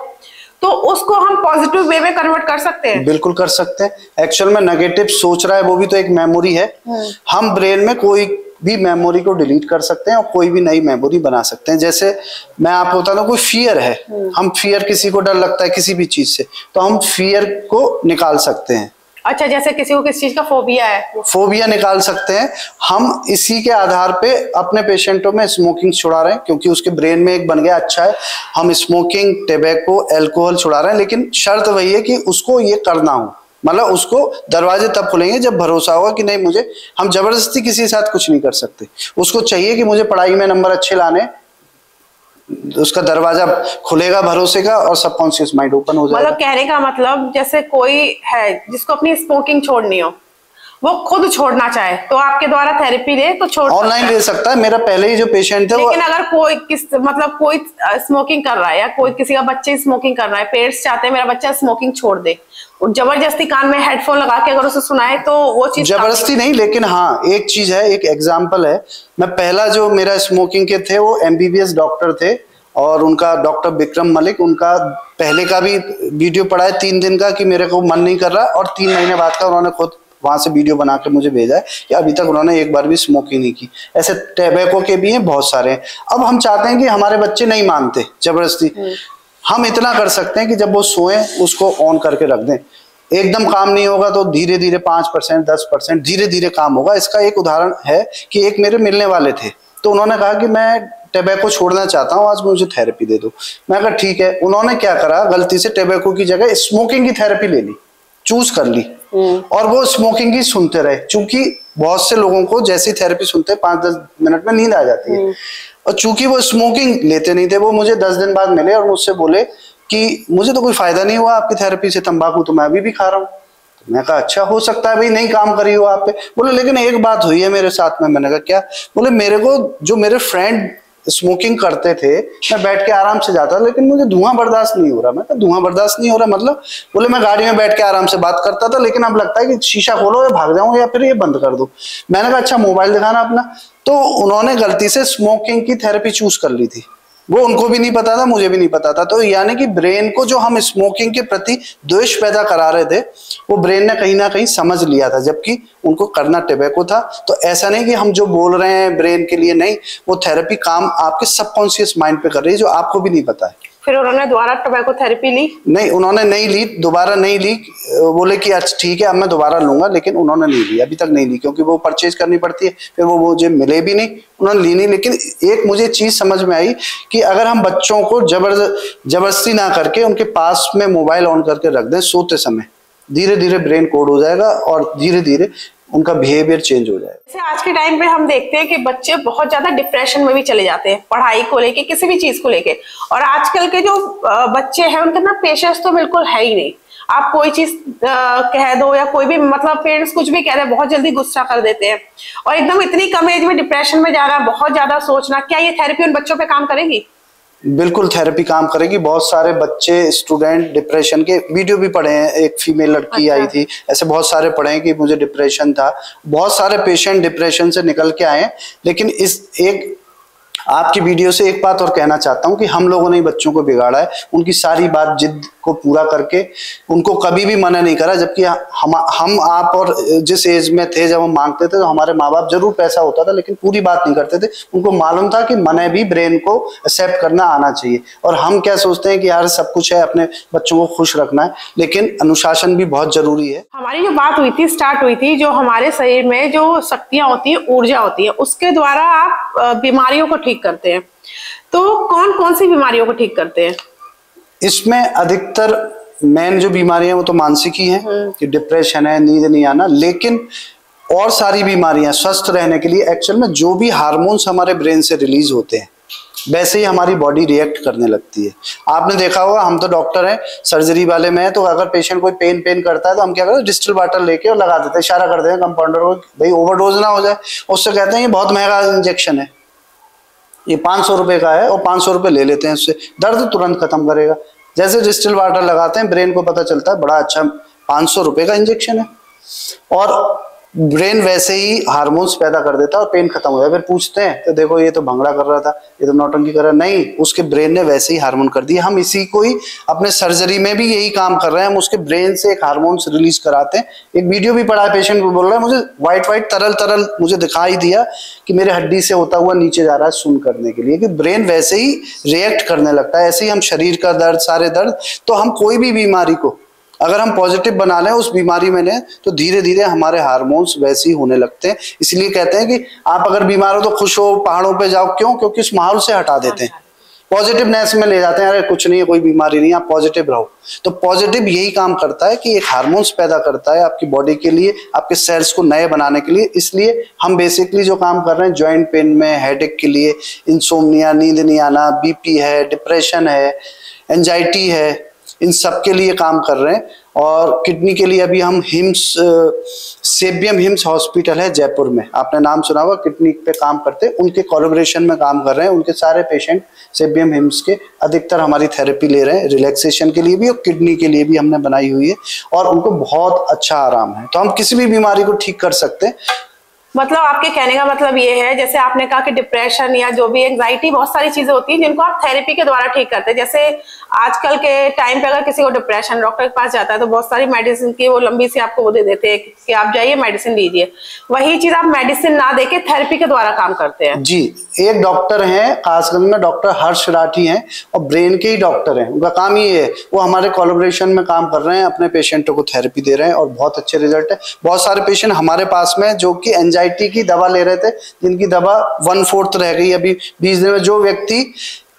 तो उसको हम पॉजिटिव वे में कन्वर्ट कर सकते हैं। बिल्कुल कर सकते हैं। एक्चुअल में नेगेटिव सोच रहा है वो भी तो एक मेमोरी है। हम्म। हम ब्रेन में कोई भी मेमोरी को डिलीट कर सकते हैं और कोई भी नई मेमोरी बना सकते हैं। जैसे मैं आपको बता दूँ कोई फियर है। हम फियर किसी को डर लगता है किसी भी चीज़ से तो हम फियर को निकाल सकते हैं। अच्छा जैसे किसी को किस चीज़ का फोबिया है? फोबिया निकाल सकते हैं। हम इसी के आधार पे अपने पेशेंटों में स्मोकिंग छुड़ा रहे हैं, क्योंकि उसके ब्रेन में एक बन गया अच्छा है, हम स्मोकिंग टेबैको एल्कोहल छुड़ा रहे हैं, लेकिन शर्त वही है कि उसको ये करना हो। मतलब उसको दरवाजे तब खुलेंगे जब भरोसा होगा कि नहीं, मुझे, हम ज़बरदस्ती किसी के साथ कुछ नहीं कर सकते। उसको चाहिए कि मुझे पढ़ाई में नंबर अच्छे लाने उसका दरवाज़ा खुलेगा भरोसे का और सबकॉन्शियस माइंड ओपन हो जाएगा। मतलब कहने का मतलब जैसे कोई है जिसको अपनी स्मोकिंग छोड़नी हो वो खुद छोड़ना चाहे तो आपके द्वारा थेरेपी दे तो छोड़ ऑनलाइन ले सकता है। मेरा पहले ही जो पेशेंट थे लेकिन वो... अगर कोई किस मतलब कोई स्मोकिंग कर रहा है या कोई किसी का बच्चे स्मोकिंग कर रहा है पेरेंट्स चाहते हैं मेरा बच्चा स्मोकिंग छोड़ दे ज़बरदस्ती कान में हेडफोन लगा के अगर उसे सुनाए तो वो चीज़ ज़बरदस्ती नहीं लेकिन हाँ एक चीज़ है एक एग्ज़ाम्पल है। मैं पहला जो मेरा स्मोकिंग के थे वो एमबीबीएस डॉक्टर थे और उनका डॉक्टर विक्रम मलिक उनका पहले का भी वीडियो पड़ा है तीन दिन का कि मेरे को मन नहीं कर रहा और तीन महीने बाद का उन्होंने खुद वहाँ से वीडियो बना के मुझे भेजा है कि अभी तक उन्होंने एक बार भी स्मोकिंग नहीं की। ऐसे टेबैको के भी हैं बहुत सारे हैं। अब हम चाहते हैं कि हमारे बच्चे नहीं मानते ज़बरदस्ती। हम इतना कर सकते हैं कि जब वो सोए उसको ऑन करके रख दें। एकदम काम नहीं होगा तो धीरे धीरे पाँच परसेंट दस परसेंट धीरे धीरे काम होगा। इसका एक उदाहरण है कि एक मेरे मिलने वाले थे तो उन्होंने कहा कि मैं टेबैको छोड़ना चाहता हूँ आज मुझे थेरेपी दे दो। मैं कहा ठीक है। उन्होंने क्या करा गलती से टेबैको की जगह स्मोकिंग की थेरेपी ले ली चूज़ कर ली। हम्म। और वो स्मोकिंग ही सुनते रहे क्योंकि बहुत से लोगों को जैसी थेरेपी सुनते हैं पाँच दस मिनट में नींद आ जाती है। हम्म। और चूँकि वो स्मोकिंग लेते नहीं थे, वो मुझे दस दिन बाद मिले और मुझसे बोले कि मुझे तो कोई फ़ायदा नहीं हुआ आपकी थेरेपी से तंबाकू तो मैं अभी भी खा रहा हूँ। तो मैं कहा अच्छा हो सकता है भाई, नहीं काम करी हो आप पे। बोले, लेकिन एक बात हुई है मेरे साथ में। मैंने कहा, क्या? बोले, मेरे को जो मेरे फ्रेंड स्मोकिंग करते थे, मैं बैठ के आराम से जाता लेकिन मुझे धुआँ बर्दाश्त नहीं हो रहा। मैं धुआँ बर्दाश्त नहीं हो रहा? मतलब? बोले, मैं गाड़ी में बैठ के आराम से बात करता था, लेकिन अब लगता है कि शीशा खोलो या भाग जाऊँ या फिर ये बंद कर दो। मैंने कहा अच्छा मोबाइल दिखाना अपना। तो उन्होंने गलती से स्मोकिंग की थेरेपी चूज़ कर ली थी। वो उनको भी नहीं पता था, मुझे भी नहीं पता था। तो यानी कि ब्रेन को जो हम स्मोकिंग के प्रति द्वेष पैदा करा रहे थे, वो ब्रेन ने कहीं ना कहीं समझ लिया था, जबकि उनको करना टिबैको था। तो ऐसा नहीं कि हम जो बोल रहे हैं ब्रेन के लिए नहीं, वो थेरेपी काम आपके सबकॉन्शियस माइंड पे कर रही है, जो आपको भी नहीं पता है। फिर उन्होंने दोबारा टोबैको थेरेपी ली? नहीं, उन्होंने नहीं ली, दोबारा नहीं ली। बोले कि अच्छा ठीक है, अब मैं दोबारा लूँगा, लेकिन उन्होंने नहीं ली, अभी तक नहीं ली, क्योंकि वो परचेज करनी पड़ती है, फिर वो मुझे मिले भी नहीं, उन्होंने ली नहीं, लेकिन एक मुझे चीज़ समझ में आई कि अगर हम बच्चों को जबर ज़बरदस्ती ना करके उनके पास में मोबाइल ऑन करके रख दें सोते समय धीरे धीरे ब्रेन कोड हो जाएगा और धीरे धीरे उनका बिहेवियर चेंज हो जाए जैसे आज के टाइम पे हम देखते हैं कि बच्चे बहुत ज़्यादा डिप्रेशन में भी चले जाते हैं, पढ़ाई को लेके, किसी भी चीज़ को लेके। और आजकल के जो बच्चे हैं, उनके ना पेशेंस तो बिल्कुल है ही नहीं। आप कोई चीज़ कह दो या कोई भी मतलब पेरेंट्स कुछ भी कह रहे हैं, बहुत जल्दी गुस्सा कर देते हैं। और एकदम इतनी कम एज में डिप्रेशन में जा रहा है, बहुत ज़्यादा सोचना, क्या ये थेरेपी उन बच्चों पे काम करेगी? बिल्कुल थेरेपी काम करेगी। बहुत सारे बच्चे स्टूडेंट डिप्रेशन के वीडियो भी पढ़े हैं। एक फीमेल लड़की अच्छा। आई थी। ऐसे बहुत सारे पढ़े हैं कि मुझे डिप्रेशन था। बहुत सारे पेशेंट डिप्रेशन से निकल के आए लेकिन इस एक आपकी वीडियो से एक बात और कहना चाहता हूँ कि हम लोगों ने बच्चों को बिगाड़ा है। उनकी सारी बात जिद को पूरा करके उनको कभी भी मना नहीं करा, जबकि हम हम आप और जिस एज में थे, जब हम मांगते थे तो हमारे माँ बाप ज़रूर पैसा होता था, लेकिन पूरी बात नहीं करते थे। उनको मालूम था कि मने भी ब्रेन को एक्सेप्ट करना आना चाहिए। और हम क्या सोचते हैं कि यार, सब कुछ है, अपने बच्चों को खुश रखना है, लेकिन अनुशासन भी बहुत ज़रूरी है। हमारी जो बात हुई थी स्टार्ट हुई थी, जो हमारे शरीर में जो शक्तियाँ होती है, ऊर्जा होती है, उसके द्वारा आप बीमारियों को ठीक करते हैं। तो कौन कौन सी बीमारियों को ठीक करते हैं? इसमें अधिकतर मेन जो बीमारियाँ वो तो मानसिक ही हैं। कि डिप्रेशन है, नींद नहीं आना, लेकिन और सारी बीमारियाँ स्वस्थ रहने के लिए एक्चुअल में जो भी हार्मोन्स हमारे ब्रेन से रिलीज़ होते हैं, वैसे ही हमारी बॉडी रिएक्ट करने लगती है। आपने देखा होगा, हम तो डॉक्टर हैं सर्जरी वाले में तो अगर पेशेंट कोई पेन पेन करता है तो हम क्या करते हैं डिस्टल वाटर लेके और लगा देते हैं, इशारा कर देते हैं कंपाउंडर को भाई ओवरडोज ना हो जाए। उससे कहते हैं, ये बहुत महँगा इंजेक्शन है। ये पाँच सौ रुपये का है, और पाँच सौ रुपये ले लेते हैं उससे। दर्द तुरंत खत्म करेगा। जैसे डिस्टिल वाटर लगाते हैं, ब्रेन को पता चलता है, बड़ा अच्छा पाँच सौ रुपये का इंजेक्शन है। और ब्रेन वैसे ही हार्मोन्स पैदा कर देता है और पेन खत्म हो जाए फिर पूछते हैं तो देखो, ये तो भंगड़ा कर रहा था, ये तो नौटंकी कर रहा नहीं, उसके ब्रेन ने वैसे ही हार्मोन कर दिया। हम इसी को ही अपने सर्जरी में भी यही काम कर रहे हैं। हम उसके ब्रेन से एक हार्मोन्स रिलीज़ कराते हैं। एक वीडियो भी पड़ा पेशेंट बोल रहा है, मुझे व्हाइट व्हाइट तरल तरल मुझे दिखाई दिया कि मेरे हड्डी से होता हुआ नीचे जा रहा है सुन करने के लिए। कि ब्रेन वैसे ही रिएक्ट करने लगता है। ऐसे ही हम शरीर का दर्द, सारे दर्द तो हम कोई भी बीमारी को अगर हम पॉजिटिव बना लें उस बीमारी में ने तो धीरे धीरे हमारे हार्मोन्स वैसे ही होने लगते हैं। इसलिए कहते हैं कि आप अगर बीमार हो तो खुश हो, पहाड़ों पे जाओ, क्यों? क्योंकि उस माहौल से हटा देते हैं। पॉजिटिवनेस में ले जाते हैं, अरे कुछ नहीं है, कोई बीमारी नहीं, आप पॉजिटिव रहो। तो पॉजिटिव यही काम करता है कि एक हार्मोन्स पैदा करता है आपकी बॉडी के लिए, आपके सेल्स को नए बनाने के लिए। इसलिए हम बेसिकली जो काम कर रहे हैं ज्वाइंट पेन में हेडेक के लिए इंसोमनिया नींद नहीं आना बीपी है डिप्रेशन है एंजाइटी है इन सब के लिए काम कर रहे हैं। और किडनी के लिए अभी हम हिम्स सेबियम हिम्स हॉस्पिटल है जयपुर में। आपने नाम सुना हुआ किडनी पे काम करते हैं उनके कोलोब्रेशन में काम कर रहे हैं। उनके सारे पेशेंट सेबियम हिम्स के अधिकतर हमारी थेरेपी ले रहे हैं। रिलैक्सेशन के लिए भी और किडनी के लिए भी हमने बनाई हुई है। और उनको बहुत अच्छा आराम है। तो हम किसी भी बीमारी को ठीक कर सकते हैं। मतलब आपके कहने का मतलब ये है, जैसे आपने कहा कि डिप्रेशन या जो भी एंजाइटी बहुत सारी चीज़ें होती हैं जिनको आप थेरेपी के द्वारा ठीक करते हैं। जैसे आजकल के टाइम पे अगर किसी को डिप्रेशन डॉक्टर के पास जाता है तो बहुत सारी मेडिसिन की वो लंबी सी आपको वो दे देते हैं कि आप जाइए मेडिसिन लीजिए। वही चीज़ आप मेडिसिन ना देके थेरेपी के द्वारा काम करते हैं। जी, एक डॉक्टर है खासगंज में डॉक्टर हर्ष राठी हैं, और ब्रेन के ही डॉक्टर हैं। उनका काम ही है, वो हमारे कोलोब्रेशन में काम कर रहे हैं, अपने पेशेंटों को थेरेपी दे रहे हैं, और बहुत अच्छे रिज़ल्ट है। बहुत सारे पेशेंट हमारे पास में जो कि एंजाइटी की दवा ले रहे थे, जिनकी दवा वन फोर्थ रह गई अभी, बीस दिन में जो व्यक्ति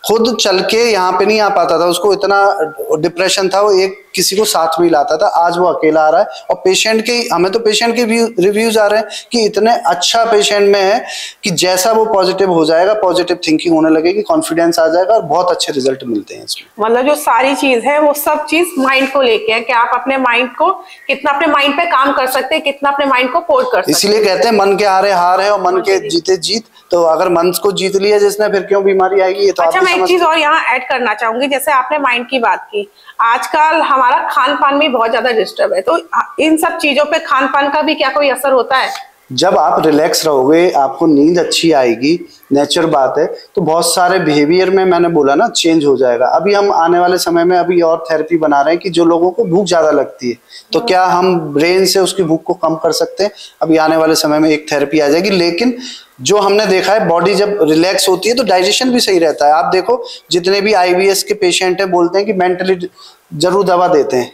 खुद चल के यहाँ पे नहीं आ पाता था। उसको इतना डिप्रेशन था वो एक किसी को साथ में लाता था। आज वो अकेला आ रहा है और पेशेंट के हमें तो पेशेंट के रिव्यूज़ आ रहे हैं कि इतने अच्छा पेशेंट में है कि जैसा वो पॉजिटिव हो जाएगा पॉजिटिव थिंकिंग होने लगेगी कॉन्फिडेंस आ जाएगा और बहुत अच्छे रिज़ल्ट मिलते हैं इसमें। मतलब जो सारी चीज़ है वो सब चीज़ माइंड को लेके है कि आप अपने माइंड को कितना अपने माइंड पे काम कर सकते हैं कितना अपने माइंड को कोड कर सकते इसीलिए कहते हैं मन के हारे हार है और मन के जीते जीत। तो अगर मन को जीत लिया जिसने फिर क्यों बीमारी आएगी? ये तो अच्छा मैं एक चीज़ और यहाँ ऐड करना चाहूँगी जैसे आपने माइंड की बात की। आजकल हमारा खान पान भी बहुत ज़्यादा डिस्टर्ब है तो इन सब चीज़ों पे खान पान का भी क्या कोई असर होता है? जब आप रिलैक्स रहोगे, आपको नींद अच्छी आएगी नेचर बात है तो बहुत सारे बिहेवियर में मैंने बोला ना चेंज हो जाएगा। अभी हम आने वाले समय में अभी और थेरेपी बना रहे हैं कि जो लोगों को भूख ज़्यादा लगती है तो क्या हम ब्रेन से उसकी भूख को कम कर सकते हैं? अभी आने वाले समय में एक थेरेपी आ जाएगी, लेकिन जो हमने देखा है बॉडी जब रिलैक्स होती है तो डाइजेशन भी सही रहता है। आप देखो, जितने भी आईबीएस के पेशेंट है, बोलते हैं कि मेंटली ज़रूर दवा देते हैं।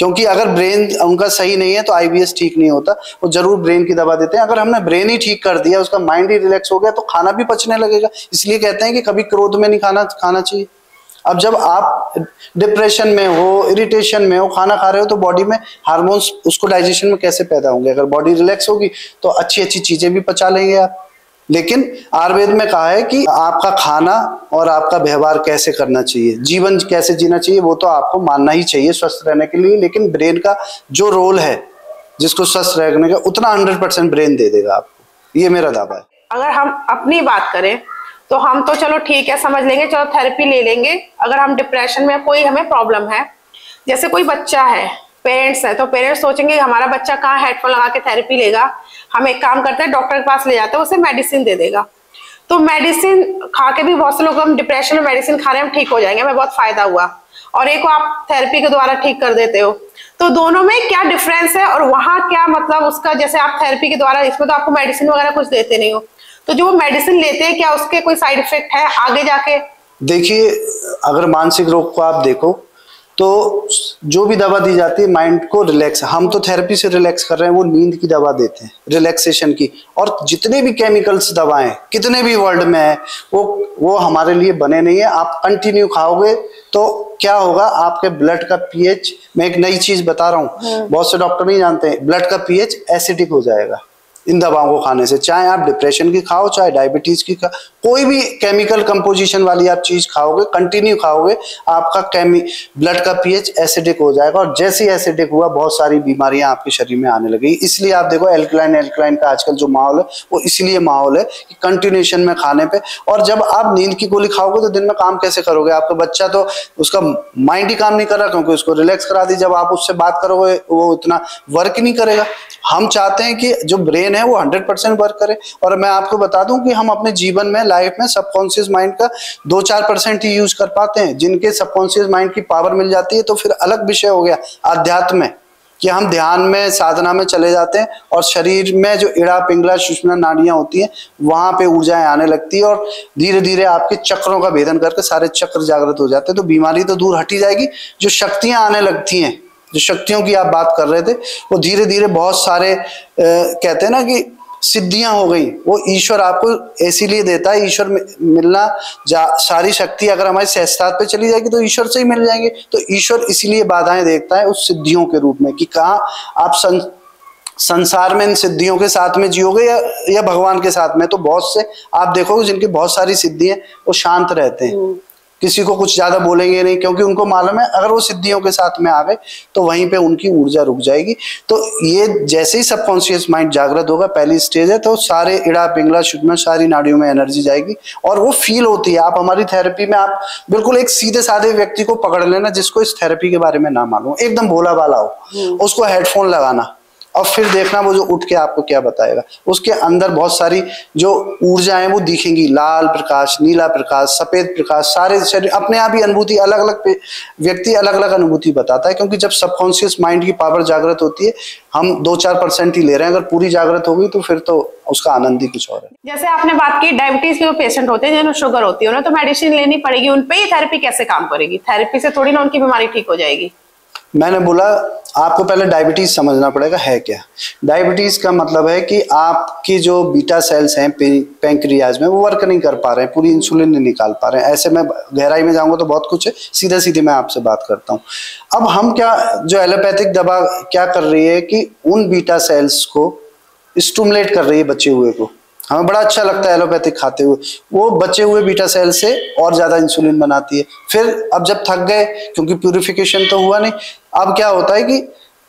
क्योंकि अगर ब्रेन उनका सही नहीं है तो आईबीएस ठीक नहीं होता। वो ज़रूर ब्रेन की दवा देते हैं। अगर हमने ब्रेन ही ठीक कर दिया, उसका माइंड ही रिलैक्स हो गया तो खाना भी पचने लगेगा। इसलिए कहते हैं कि कभी क्रोध में नहीं खाना खाना चाहिए। अब जब आप डिप्रेशन में हो इरिटेशन में हो, खाना खा रहे हो तो बॉडी में हार्मोन्स उसको डाइजेशन में कैसे पैदा होंगे? अगर बॉडी रिलैक्स होगी तो अच्छी अच्छी चीज़ें भी पचा लेंगे आप। लेकिन आयुर्वेद में कहा है कि आपका खाना और आपका व्यवहार कैसे करना चाहिए, जीवन कैसे जीना चाहिए, वो तो आपको मानना ही चाहिए स्वस्थ रहने के लिए, लेकिन ब्रेन का जो रोल है, जिसको स्वस्थ रहने का, उतना हंड्रेड परसेंट ब्रेन दे देगा आपको। ये मेरा दावा है। अगर हम अपनी बात करें तो हम तो चलो ठीक है, समझ लेंगे, चलो थेरेपी ले लेंगे। अगर हम डिप्रेशन में, कोई हमें प्रॉब्लम है, जैसे कोई बच्चा है पेरेंट्स है तो पेरेंट्स सोचेंगे, हमारा बच्चा कहाँ हेडफोन लगा के थेरेपी लेगा? हम एक काम करते हैं डॉक्टर के पास ले जाते हैं, उसे मेडिसिन दे देगा। तो मेडिसिन खा के भी बहुत से लोग, हम डिप्रेशन में मेडिसिन खा रहे हैं, हम ठीक हो जाएँगे, हमें बहुत फ़ायदा हुआ। और एक को आप थेरेपी के द्वारा ठीक कर देते हो। तो दोनों में क्या डिफरेंस है और वहाँ क्या मतलब उसका, जैसे आप थेरेपी के द्वारा, इसमें तो आपको मेडिसिन वगैरह कुछ देते नहीं हो। तो जो वो मेडिसिन लेते हैं, क्या उसके कोई साइड इफ़ेक्ट है आगे जाके? देखिए, अगर मानसिक रोग को आप देखो तो जो भी दवा दी जाती है माइंड को रिलैक्स हम तो थेरेपी से रिलैक्स कर रहे हैं वो नींद की दवा देते हैं रिलैक्सेशन की। और जितने भी केमिकल्स दवाएँ कितने भी वर्ल्ड में है वो वो हमारे लिए बने नहीं है। आप कंटिन्यू खाओगे तो क्या होगा? आपके ब्लड का पीएच मैं एक नई चीज़ बता रहा हूँ। हाँ। बहुत से डॉक्टर नहीं जानते ब्लड का पीएच एसिडिक हो जाएगा। इन दवाओं को खाने से। चाहे आप डिप्रेशन की खाओ, चाहे डायबिटीज़ की खाओ कोई भी केमिकल कंपोजिशन वाली आप चीज़ खाओगे कंटिन्यू खाओगे, आपका केमी ब्लड का पीएच एसिडिक हो जाएगा और जैसे ही एसिडिक हुआ, बहुत सारी बीमारियाँ आपके शरीर में आने लगी इसलिए आप देखो एल्कलाइन एल्कलाइन का आजकल जो माहौल है, वो इसलिए माहौल है कि कंटिन्यूशन में खाने पे। और जब आप नींद की गोली खाओगे तो दिन में काम कैसे करोगे? आपका बच्चा तो उसका माइंड ही काम नहीं कर रहा, क्योंकि उसको रिलैक्स करा दी। जब आप उससे बात करोगे, वो उतना वर्क नहीं करेगा। हम चाहते हैं कि जो ब्रेन है, वो हंड्रेड परसेंट वर्क करे। और मैं आपको बता दूँ कि हम अपने जीवन में लाइफ में सबकॉन्शियस माइंड का दो चार परसेंट ही यूज़ कर पाते हैं। जिनके सबकॉन्शियस माइंड की पावर मिल जाती है तो फिर अलग विषय हो गया अध्यात्म में, कि हम ध्यान में, साधना में चले जाते हैं और शरीर में जो इड़ा, पिंगला सुषमा नाड़ियाँ होती हैं, वहाँ पे ऊर्जाएँ आने लगती है और धीरे धीरे आपके चक्रों का भेदन करके सारे चक्र जागृत हो जाते हैं। तो बीमारी तो दूर हटी जाएगी, जो शक्तियाँ आने लगती हैं जो शक्तियों की आप बात कर रहे थे वो धीरे धीरे बहुत सारे आ, कहते हैं ना कि सिद्धियाँ हो गई। वो ईश्वर आपको इसीलिए देता है ईश्वर मिलना जा सारी शक्ति अगर हमारे सहस्तात पे चली जाएगी तो ईश्वर से ही मिल जाएँगे। तो ईश्वर इसीलिए बाधाएँ देखता है उस सिद्धियों के रूप में कि कहा आप सं, संसार में इन सिद्धियों के साथ में जियोगे या या भगवान के साथ में। तो बहुत से आप देखोगे जिनकी बहुत सारी सिद्धियाँ वो शांत रहते हैं। हम्म। किसी को कुछ ज़्यादा बोलेंगे नहीं क्योंकि उनको मालूम है अगर वो सिद्धियों के साथ में आ गए तो वहीं पे उनकी ऊर्जा रुक जाएगी। तो ये जैसे ही सबकॉन्शियस माइंड जागृत होगा पहली स्टेज है तो सारे इड़ा पिंगला शुद्ध सारी नाड़ियों में एनर्जी जाएगी और वो फील होती है। आप हमारी थेरेपी में आप बिल्कुल एक सीधे साधे व्यक्ति को पकड़ लेना जिसको इस थेरेपी के बारे में ना मालूम एकदम भोला भाला हो। हम्म। उसको हेडफोन लगाना। और फिर देखना वो जो उठ के आपको क्या बताएगा। उसके अंदर बहुत सारी जो ऊर्जा है वो दिखेंगी। लाल प्रकाश, नीला प्रकाश, सफ़ेद प्रकाश, सारे शरीर, अपने आप ही अनुभूति अलग अलग व्यक्ति अलग अलग अनुभूति बताता है। क्योंकि जब सबकॉन्शियस माइंड की पावर जागृत होती है, हम दो चार परसेंट ही ले रहे हैं। अगर पूरी जागृत होगी तो फिर तो उसका आनंद ही कुछ और है। जैसे आपने बात की डायबिटीज़ के जो पेशेंट होते हैं, जिन्हें शुगर होती है, उन्हें तो मेडिसिन लेनी पड़ेगी, उन पर ही थेरेपी कैसे काम करेगी? थेरेपी से थोड़ी ना उनकी बीमारी ठीक हो जाएगी। मैंने बोला, आपको पहले डायबिटीज़ समझना पड़ेगा, है क्या? डायबिटीज़ का मतलब है कि आपकी जो बीटा सेल्स हैं पेंक्रियाज में, वो वर्क नहीं कर पा रहे हैं, पूरी इंसुलिन नहीं निकाल पा रहे हैं। ऐसे में गहराई में जाऊँगा तो बहुत कुछ है सीधे सीधे मैं आपसे बात करता हूँ। अब हम क्या, जो एलोपैथिक दवा क्या कर रही है कि उन बीटा सेल्स को स्टूमुलेट कर रही है बचे हुए को। हमें बड़ा अच्छा लगता है एलोपैथिक खाते हुए। वो बचे हुए बीटा सेल से और ज़्यादा इंसुलिन बनाती है। फिर अब जब थक गए क्योंकि प्यूरिफिकेशन तो हुआ नहीं अब क्या होता है कि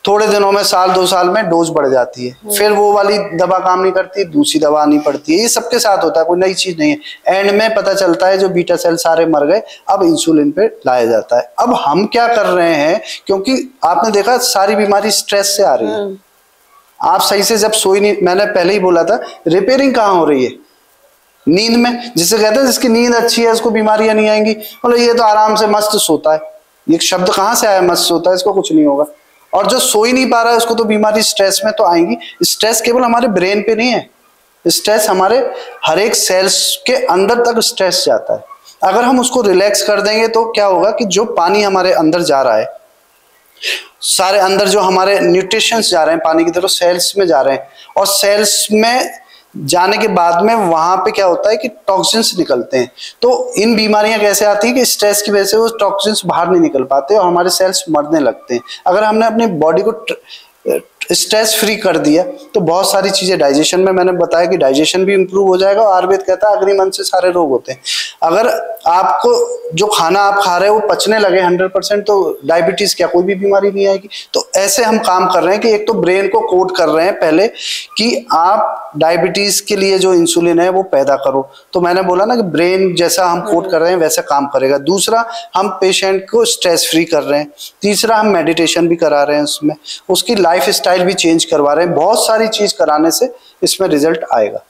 थोड़े दिनों में साल दो साल में डोज बढ़ जाती है। हम्म। फिर वो वाली दवा काम नहीं करती दूसरी दवा आनी पड़ती है। ये सबके साथ होता है कोई नई चीज़ नहीं है। एंड में पता चलता है जो बीटा सेल सारे मर गए अब इंसुलिन पे लाया जाता है। अब हम क्या कर रहे हैं क्योंकि आपने देखा सारी बीमारी स्ट्रेस से आ रही है। हम्म। आप सही से जब सोई नहीं, मैंने पहले ही बोला था रिपेयरिंग कहाँ हो रही है? नींद में, जिसे कहते हैं, जिसकी नींद अच्छी है, उसको बीमारियाँ नहीं आएँगी। बोले, ये तो आराम से मस्त सोता है। ये शब्द कहाँ से आया, मस्त सोता है? इसको कुछ नहीं होगा। और जो सो ही नहीं पा रहा है, उसको तो बीमारी स्ट्रेस में तो आएँगी। स्ट्रेस केवल हमारे ब्रेन पे नहीं है। स्ट्रेस हमारे हर एक सेल्स के अंदर तक स्ट्रेस जाता है। अगर हम उसको रिलैक्स कर देंगे तो क्या होगा कि जो पानी हमारे अंदर जा रहा है सारे अंदर जो हमारे न्यूट्रिशंस जा रहे हैं, पानी की तरफ़ सेल्स में जा रहे हैं। और सेल्स में जाने के बाद में वहाँ पे क्या होता है कि टॉक्सिन्स निकलते हैं। तो इन बीमारियाँ कैसे आती हैं कि स्ट्रेस की वजह से वो टॉक्सिन्स बाहर नहीं निकल पाते और हमारे सेल्स मरने लगते हैं। अगर हमने अपनी बॉडी को स्ट्रेस फ्री कर दिया। तो बहुत सारी चीज़ें डाइजेशन में मैंने बताया कि डाइजेशन भी इंप्रूव हो जाएगा और आयुर्वेद कहता है, अग्नि, मन से सारे रोग होते हैं। अगर आपको जो खाना आप खा रहे हो वो पचने लगे हंड्रेड परसेंट तो डायबिटीज़ क्या, कोई भी बीमारी नहीं आएगी। तो ऐसे हम काम कर रहे हैं कि एक तो ब्रेन को कोट कर रहे हैं पहले कि आप डायबिटीज़ के लिए जो इंसुलिन है, वो पैदा करो। तो मैंने बोला ना कि ब्रेन जैसा हम कोट कर रहे हैं, वैसा काम करेगा। दूसरा, हम पेशेंट को स्ट्रेस फ्री कर रहे हैं। तीसरा, हम मेडिटेशन भी करा रहे हैं उसमें। उसकी लाइफ स्टाइल भी चेंज करवा रहे हैं। बहुत सारी चीज़ कराने से इसमें रिज़ल्ट आएगा।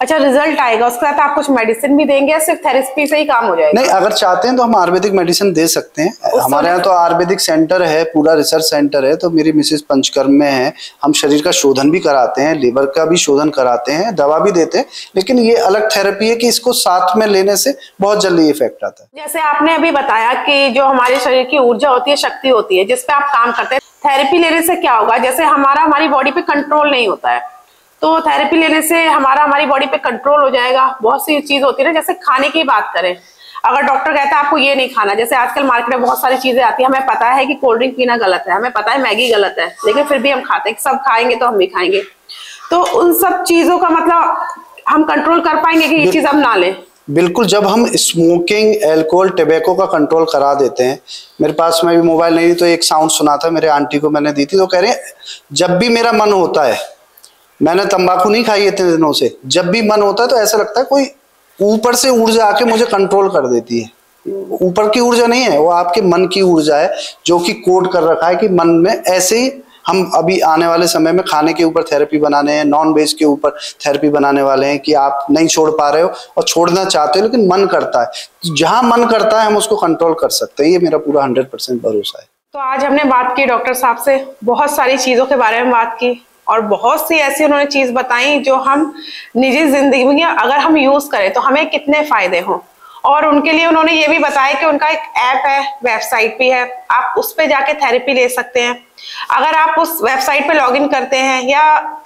अच्छा रिज़ल्ट आएगा। उसके बाद आप कुछ मेडिसिन भी देंगे या सिर्फ़ थेरेपी से ही काम हो जाएगा? नहीं अगर चाहते हैं तो हम आयुर्वेदिक मेडिसिन दे सकते हैं। हमारे यहाँ तो आयुर्वेदिक सेंटर है पूरा रिसर्च सेंटर है तो मेरी मिसेज पंचकर्म में है। हम शरीर का शोधन भी कराते हैं लिवर का भी शोधन कराते हैं दवा भी देते हैं लेकिन ये अलग थेरेपी है कि इसको साथ में लेने से बहुत जल्दी इफ़ेक्ट आता है। जैसे आपने अभी बताया कि जो हमारे शरीर की ऊर्जा होती है शक्ति होती है जिसपे आप काम करते हैं थेरेपी लेने से क्या होगा? जैसे हमारा हमारी बॉडी पे कंट्रोल नहीं होता है तो थेरेपी लेने से हमारा हमारी बॉडी पे कंट्रोल हो जाएगा। बहुत सी चीज़ होती है ना जैसे खाने की बात करें। अगर डॉक्टर कहता है आपको ये नहीं खाना जैसे आजकल मार्केट में बहुत सारी चीज़ें आती है हमें पता है कि कोल्ड ड्रिंक पीना गलत है हमें पता है मैगी गलत है लेकिन फिर भी हम खाते हैं सब खाएँगे तो हम भी खाएँगे। तो उन सब चीज़ों का मतलब हम कंट्रोल कर पाएँगे कि ये चीज़ हम ना लें। बिल्कुल, जब हम स्मोकिंग एल्कोहल टबैको का कंट्रोल करा देते हैं, मेरे पास में भी मोबाइल नहीं तो एक साउंड सुना था, मेरे आंटी को मैंने दी थी तो कह रहे हैं, जब भी मेरा मन होता है, मैंने तंबाकू नहीं खाई इतने दिनों से, जब भी मन होता है तो ऐसा लगता है कोई ऊपर से ऊर्जा आके मुझे कंट्रोल कर देती है। ऊपर की ऊर्जा नहीं है, वो आपके मन की ऊर्जा है, जो कि कोड कर रखा है कि मन में ऐसे ही हम अभी आने वाले समय में खाने के ऊपर थेरेपी बनाने हैं नॉन वेज के ऊपर थेरेपी बनाने वाले हैं कि आप नहीं छोड़ पा रहे हो और छोड़ना चाहते हो लेकिन मन करता है। जहाँ मन करता है हम उसको कंट्रोल कर सकते हैं। ये मेरा पूरा हंड्रेड परसेंट भरोसा है। तो आज हमने बात की डॉक्टर साहब से, बहुत सारी चीज़ों के बारे में बात की और बहुत सी ऐसी उन्होंने चीज़ बताई जो हम निजी ज़िंदगी में अगर हम यूज़ करें तो हमें कितने फ़ायदे हों। और उनके लिए उन्होंने ये भी बताया कि उनका एक ऐप है, वेबसाइट भी है। आप उस पर जाके थेरेपी ले सकते हैं। अगर आप उस वेबसाइट पे लॉगिन करते हैं या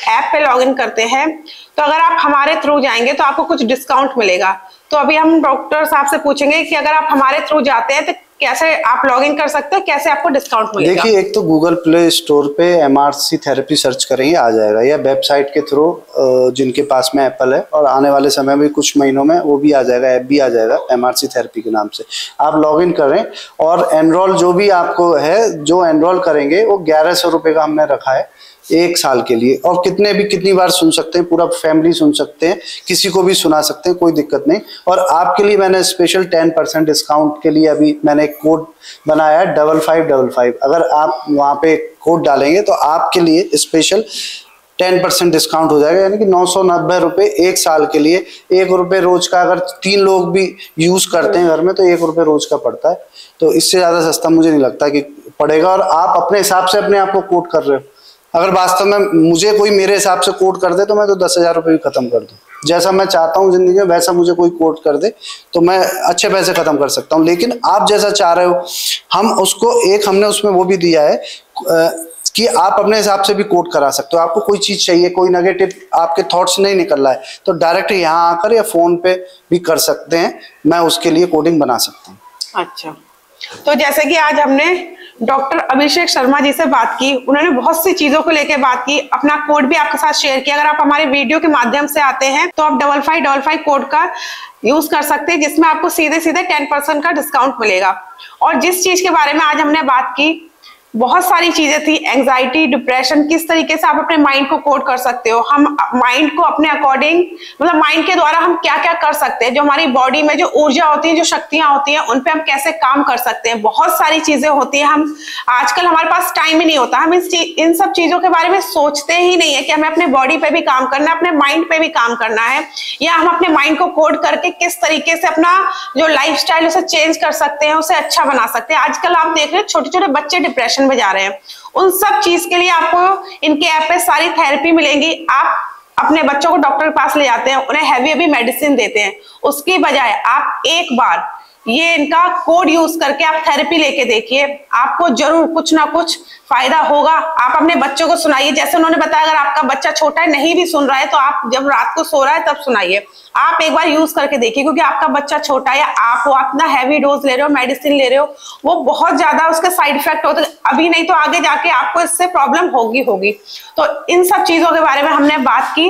ऐप पे लॉगिन करते हैं तो अगर आप हमारे थ्रू जाएँगे तो आपको कुछ डिस्काउंट मिलेगा। तो अभी हम डॉक्टर साहब से पूछेंगे कि अगर आप हमारे थ्रू जाते हैं तो कैसे आप लॉग इन कर सकते हैं, कैसे आपको डिस्काउंट मिलेगा? देखिए, एक तो गूगल प्ले स्टोर पे एमआरसी थेरेपी सर्च करेंगे, आ जाएगा। या वेबसाइट के थ्रू जिनके पास में एप्पल है, और आने वाले समय में कुछ महीनों में वो भी आ जाएगा ऐप भी आ जाएगा एमआरसी थेरेपी के नाम से। आप लॉग इन करें, और एनरोल जो भी आपको है, जो एनरोल करेंगे, वो ग्यारह सौ रुपये का हमने रखा है। एक साल के लिए। और कितने भी कितनी बार सुन सकते हैं, पूरा फैमिली सुन सकते हैं, किसी को भी सुना सकते हैं, कोई दिक्कत नहीं। और आपके लिए मैंने स्पेशल टेन परसेंट डिस्काउंट के लिए अभी मैंने एक कोड बनाया है डबल फाइव डबल फाइव अगर आप वहाँ पे कोड डालेंगे तो आपके लिए स्पेशल टेन परसेंट डिस्काउंट हो जाएगा, यानी कि नौ सौ नब्बे रुपये एक साल के लिए। एक रुपये रोज का अगर तीन लोग भी यूज़ करते हैं घर में तो एक रुपये रोज का पड़ता है। तो इससे ज़्यादा सस्ता मुझे नहीं लगता कि पड़ेगा। और आप अपने हिसाब से अपने आप को कोट कर रहे हो। अगर वास्तव में मुझे कोई मेरे हिसाब से कोट कर दे तो मैं तो दस हज़ार रुपये भी खत्म कर दूँ। जैसा मैं चाहता हूँ ज़िंदगी में, वैसा मुझे कोई कोट कर दे तो मैं अच्छे पैसे खत्म कर सकता हूँ। लेकिन आप जैसा चाह रहे हो, हम उसको, एक हमने उसमें वो भी दिया है कि आप अपने हिसाब से भी कोट करा सकते हो। आपको कोई चीज़ चाहिए, कोई नेगेटिव आपके थॉट्स नहीं निकल रहा है तो डायरेक्ट यहाँ आकर या फ़ोन पे भी कर सकते हैं। मैं उसके लिए कोडिंग बना सकता हूँ। अच्छा। तो जैसे कि आज हमने डॉक्टर अभिषेक शर्मा जी से बात की, उन्होंने बहुत सी चीज़ों को लेकर बात की, अपना कोड भी आपके साथ शेयर किया। अगर आप हमारे वीडियो के माध्यम से आते हैं तो आप double five double five code का यूज़ कर सकते हैं, जिसमें आपको सीधे सीधे टेन परसेंट का डिस्काउंट मिलेगा। और जिस चीज़ के बारे में आज हमने बात की बहुत सारी चीज़ें थी एंजाइटी डिप्रेशन किस तरीके से आप अपने माइंड को कोड कर सकते हो? हम माइंड को अपने अकॉर्डिंग मतलब माइंड के द्वारा हम क्या क्या कर सकते हैं? जो हमारी बॉडी में जो ऊर्जा होती है, जो शक्तियाँ होती हैं, उन पे हम कैसे काम कर सकते हैं? बहुत सारी चीज़ें होती है। हम, आजकल हमारे पास टाइम ही नहीं होता। हम इस इन सब चीज़ों के बारे में सोचते ही नहीं है कि हमें अपने बॉडी पे भी काम करना है, अपने माइंड पे भी काम करना है, या हम अपने माइंड को कोड करके किस तरीके से अपना जो लाइफ उसे चेंज कर सकते हैं, उसे अच्छा बना सकते हैं। आजकल आप देख रहे हैं छोटे छोटे बच्चे डिप्रेशन डिप्रेशन में जा रहे हैं। उन सब चीज़ के लिए आपको इनके ऐप पे सारी थेरेपी मिलेंगी। आप अपने बच्चों को डॉक्टर के पास ले जाते हैं, उन्हें हैवी हैवी मेडिसिन देते हैं। उसकी बजाय आप एक बार ये इनका कोड यूज़ करके आप थेरेपी लेके देखिए। आपको ज़रूर कुछ ना कुछ फ़ायदा होगा। आप अपने बच्चों को सुनाइए। जैसे उन्होंने बताया, अगर आपका बच्चा छोटा है, नहीं भी सुन रहा है तो आप जब रात को सो रहा है, तब सुनाइए। आप एक बार यूज़ करके देखिए, क्योंकि आपका बच्चा छोटा है, आप आप इतना हैवी डोज ले रहे हो मेडिसिन ले रहे हो, वो बहुत ज़्यादा उसके साइड इफ़ेक्ट होते अभी नहीं तो आगे जाके आपको इससे प्रॉब्लम होगी होगी। तो इन सब चीज़ों के बारे में हमने बात की।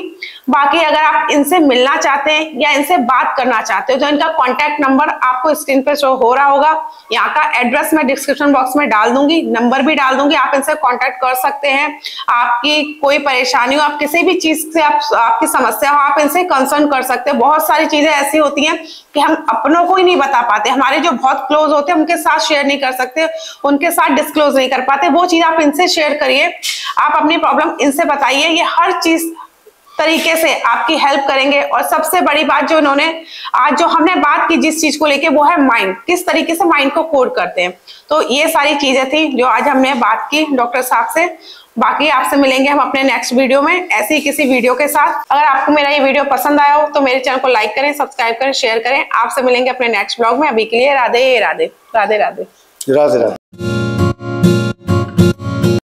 बाकी अगर आप इनसे मिलना चाहते हैं या इनसे बात करना चाहते हो तो इनका कॉन्टेक्ट नंबर आपको स्क्रीन पे शो हो रहा होगा। यहाँ का एड्रेस मैं डिस्क्रिप्शन बॉक्स में डाल दूँगी नंबर भी डाल दूँगी आप इनसे कांटेक्ट कर सकते हैं। आपकी कोई परेशानी हो, आप किसी भी चीज़ से आप, आपकी समस्या हो, आप इनसे कंसर्न कर सकते हैं। बहुत सारी चीज़ें ऐसी होती हैं कि हम अपनों को ही नहीं बता पाते। हमारे जो बहुत क्लोज होते हैं, उनके साथ शेयर नहीं कर सकते, उनके साथ डिस्क्लोज नहीं कर पाते। वो चीज़ आप इनसे शेयर करिए। आप अपनी प्रॉब्लम इनसे बताइए। ये हर चीज़ तरीके से आपकी हेल्प करेंगे। और सबसे बड़ी बात जो उन्होंने, आज जो हमने बात की जिस चीज़ को लेके, वो है माइंड किस तरीके से माइंड को कोड करते हैं। तो ये सारी चीज़ें थी जो आज हमने बात की डॉक्टर साहब से। बाकी आपसे मिलेंगे हम अपने नेक्स्ट वीडियो में, ऐसी किसी वीडियो के साथ। अगर आपको मेरा ये वीडियो पसंद आया हो तो मेरे चैनल को लाइक करें सब्सक्राइब करें शेयर करें। आपसे मिलेंगे अपने नेक्स्ट ब्लॉग में। अभी के लिए राधे राधे राधे राधे। राधे राधे।